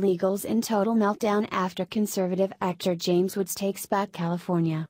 illegals in total meltdown after conservative actor James Woods takes back California.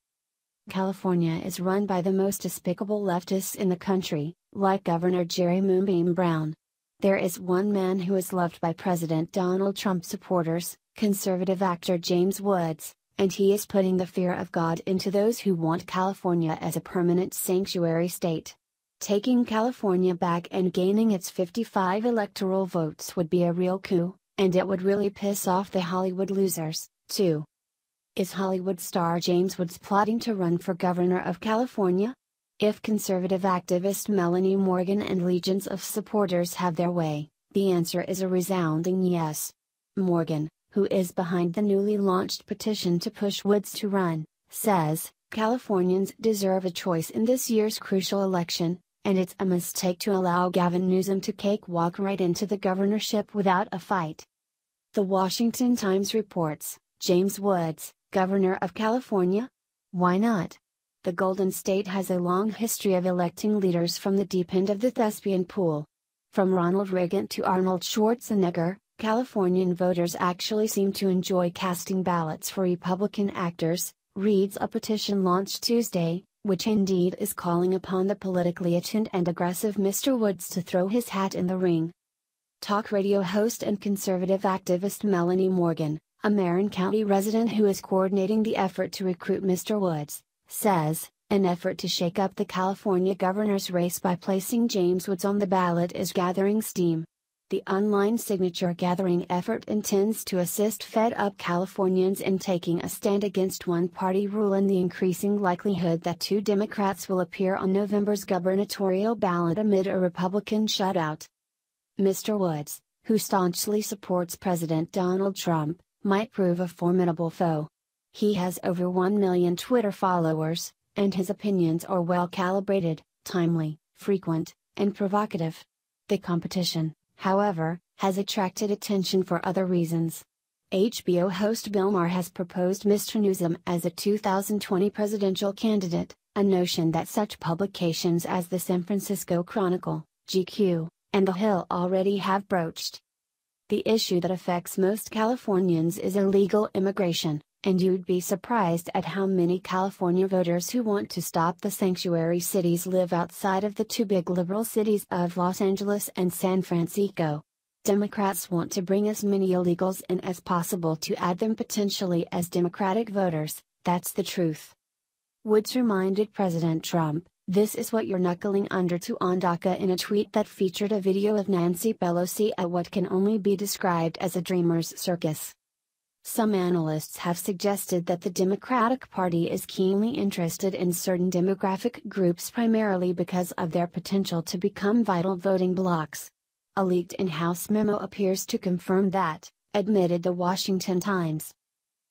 California is run by the most despicable leftists in the country, like Governor Jerry Moonbeam Brown. There is one man who is loved by President Donald Trump supporters, conservative actor James Woods, and he is putting the fear of God into those who want California as a permanent sanctuary state. Taking California back and gaining its 55 electoral votes would be a real coup, and it would really piss off the Hollywood losers, too. Is Hollywood star James Woods plotting to run for governor of California? If conservative activist Melanie Morgan and legions of supporters have their way, the answer is a resounding yes. Morgan, who is behind the newly launched petition to push Woods to run, says, Californians deserve a choice in this year's crucial election, and it's a mistake to allow Gavin Newsom to cakewalk right into the governorship without a fight. The Washington Times reports James Woods, governor of California? Why not? The Golden State has a long history of electing leaders from the deep end of the thespian pool. From Ronald Reagan to Arnold Schwarzenegger, Californian voters actually seem to enjoy casting ballots for Republican actors, reads a petition launched Tuesday, which indeed is calling upon the politically attuned and aggressive Mr. Woods to throw his hat in the ring. Talk radio host and conservative activist Melanie Morgan, a Marin County resident who is coordinating the effort to recruit Mr. Woods, says, an effort to shake up the California governor's race by placing James Woods on the ballot is gathering steam. The online signature gathering effort intends to assist fed up Californians in taking a stand against one party rule and the increasing likelihood that two Democrats will appear on November's gubernatorial ballot amid a Republican shutout. Mr. Woods, who staunchly supports President Donald Trump, might prove a formidable foe. He has over 1 million Twitter followers, and his opinions are well calibrated, timely, frequent, and provocative. The competition however, has attracted attention for other reasons. HBO host Bill Maher has proposed Mr. Newsom as a 2020 presidential candidate, a notion that such publications as the San Francisco Chronicle, GQ, and The Hill already have broached. The issue that affects most Californians is illegal immigration, and you'd be surprised at how many California voters who want to stop the sanctuary cities live outside of the two big liberal cities of Los Angeles and San Francisco. Democrats want to bring as many illegals in as possible to add them potentially as Democratic voters, that's the truth. Woods reminded President Trump, this is what you're knuckling under to on DACA in a tweet that featured a video of Nancy Pelosi at what can only be described as a dreamer's circus. Some analysts have suggested that the Democratic Party is keenly interested in certain demographic groups primarily because of their potential to become vital voting blocs. A leaked in House memo appears to confirm that, admitted the Washington Times.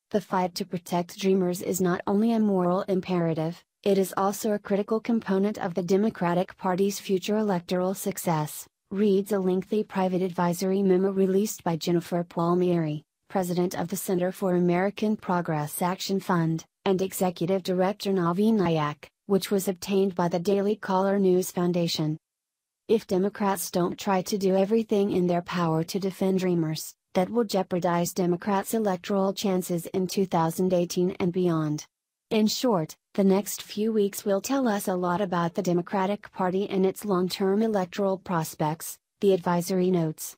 The fight to protect Dreamers is not only a moral imperative, it is also a critical component of the Democratic Party's future electoral success, reads a lengthy private advisory memo released by Jennifer Palmieri president of the Center for American Progress Action Fund, and executive director Navin Nayak, which was obtained by the Daily Caller News Foundation. If Democrats don't try to do everything in their power to defend Dreamers, that will jeopardize Democrats' electoral chances in 2018 and beyond. In short, the next few weeks will tell us a lot about the Democratic Party and its long term electoral prospects, the advisory notes.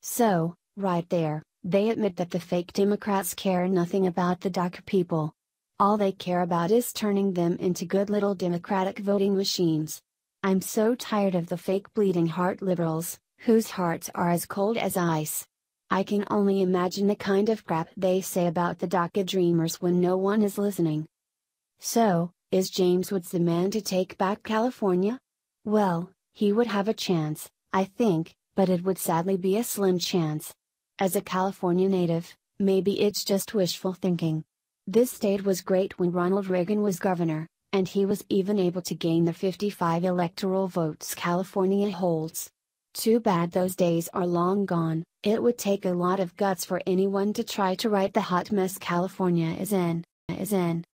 So, right there, they admit that the fake Democrats care nothing about the DACA people. All they care about is turning them into good little Democratic voting machines. I'm so tired of the fake bleeding heart liberals, whose hearts are as cold as ice. I can only imagine the kind of crap they say about the DACA dreamers when no one is listening. So, is James Woods the man to take back California? Well, he would have a chance, I think, but it would sadly be a slim chance. As a California native, maybe it's just wishful thinking. This state was great when Ronald Reagan was governor, and he was even able to gain the 55 electoral votes California holds. Too bad those days are long gone, it would take a lot of guts for anyone to try to right the hot mess California is in, is in.